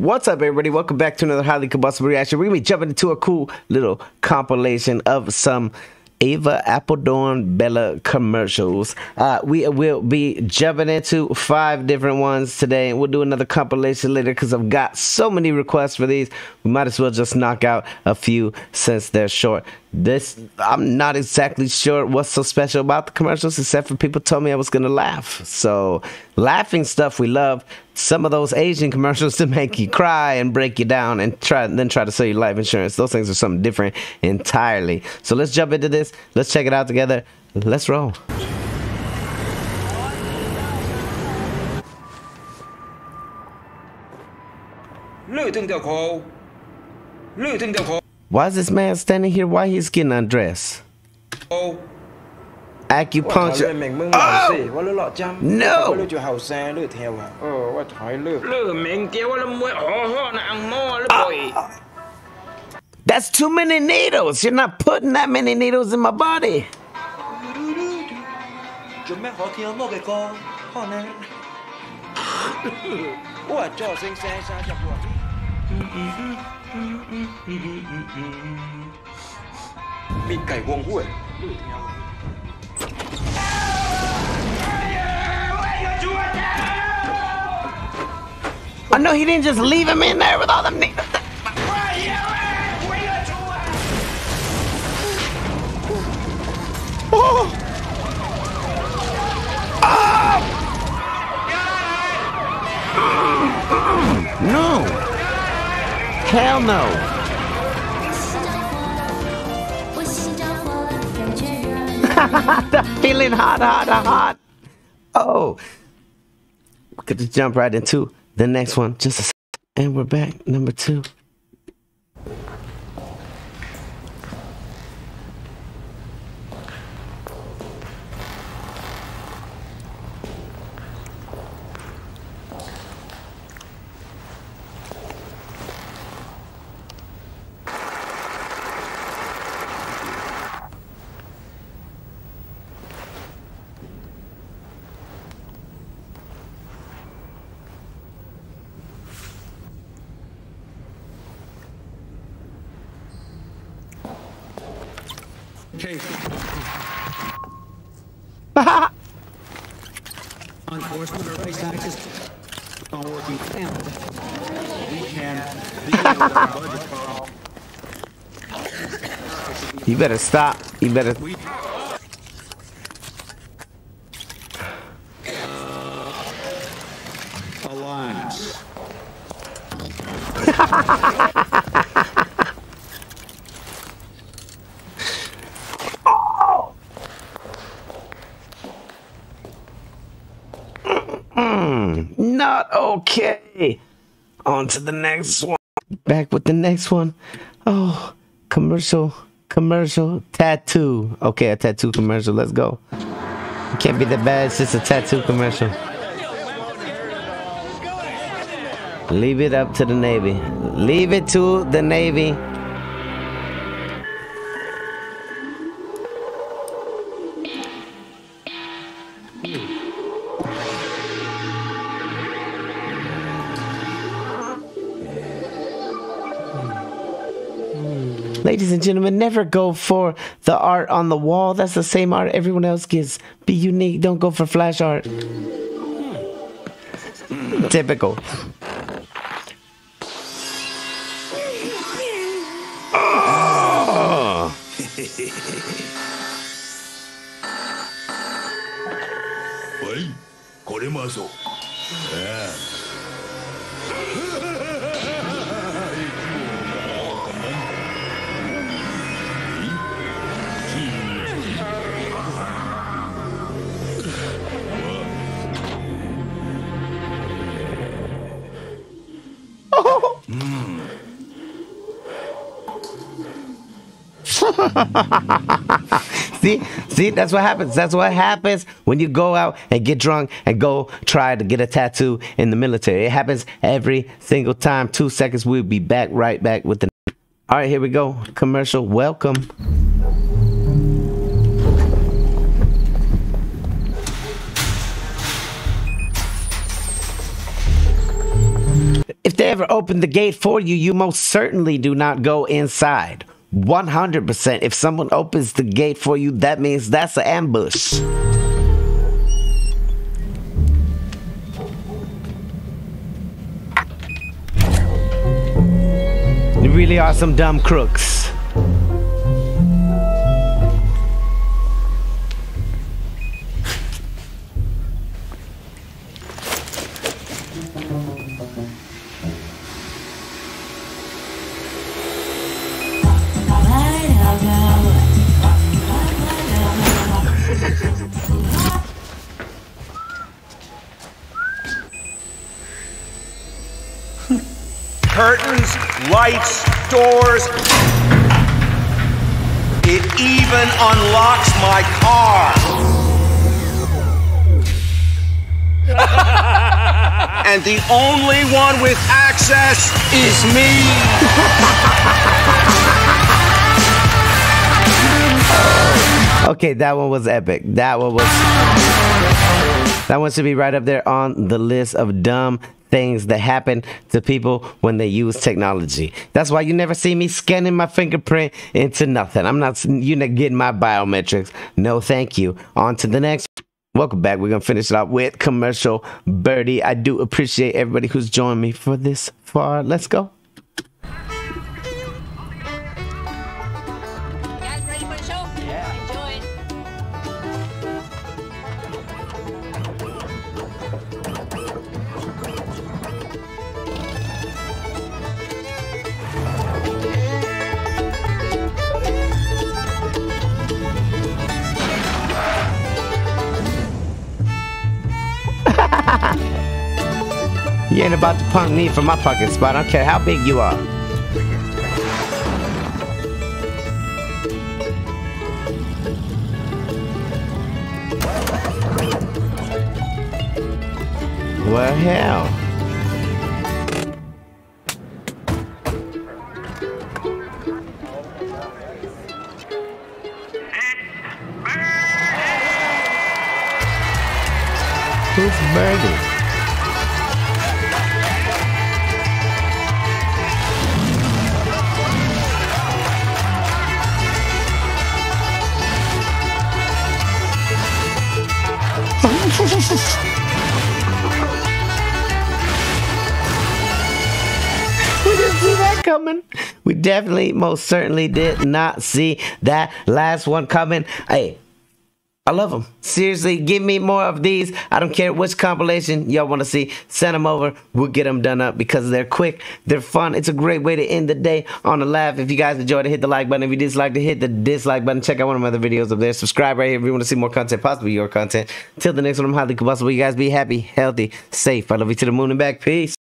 What's up, everybody? Welcome back to another highly combustible reaction. We're gonna be jumping into a cool little compilation of some Ava Apeldoorn Bellen commercials. Uh, we will be jumping into five different ones today, and we'll do another compilation later because I've got so many requests for these. We might as well just knock out a few since they're short. This I'm not exactly sure what's so special about the commercials, except for people told me I was gonna laugh. So laughing stuff we love. Some of those Asian commercials to make you cry and break you down and try then try to sell you life insurance. Those things are something different entirely. So let's jump into this. Let's check it out together. Let's roll. Why is this man standing here? Why he's getting undressed? Oh. Acupuncture. Oh! No! Oh! That's too many needles. You're not putting that many needles in my body. I know he didn't just leave him in there with all them niggas. Hell no. feeling hot, hot, hot. Oh. We could just jump right into the next one. Just a second. And we're back. Number two. Enforcement taxes on working. We can our budget. You better stop. You better. Not okay. On to the next one. Back with the next one. Oh, commercial, commercial, tattoo. Okay, a tattoo commercial. Let's go. It can't be that bad. It's just a tattoo commercial. Leave it up to the Navy. Leave it to the Navy. Mm. Ladies and gentlemen, never go for the art on the wall. That's the same art everyone else gets. Be unique. Don't go for flash art. Typical. Oh. 喂，これもそう。 See, see, that's what happens. That's what happens when you go out and get drunk and go try to get a tattoo in the military. It happens every single time. Two seconds, we'll be back right back with the. All right, here we go. Commercial. Welcome. If they ever open the gate for you, you most certainly do not go inside. 100%. If someone opens the gate for you, that means that's an ambush. You really are some dumb crooks. Curtains, lights, doors. It even unlocks my car. and the only one with access is me. Okay, that one was epic. That one was. That one should be right up there on the list of dumb things that happen to people when they use technology. That's why you never see me scanning my fingerprint into nothing. I'm not. You're not getting my biometrics. No, thank you. On to the next. Welcome back. We're gonna finish it up with commercial birdie. I do appreciate everybody who's joined me for this far. Let's go. You ain't about to punk me for my fucking spot. I don't care how big you are. Well, hell. Who's Birdie? Coming. We definitely, most certainly did not see that last one coming. Hey, I love them. Seriously, give me more of these. I don't care which compilation y'all want to see. Send them over. We'll get them done up because they're quick. They're fun. It's a great way to end the day on a laugh. If you guys enjoyed it, hit the like button. If you dislike it, hit the dislike button. Check out one of my other videos up there. Subscribe right here if you want to see more content, possibly your content. Till the next one, I'm highly combustible. You guys be happy, healthy, safe. I love you to the moon and back. Peace.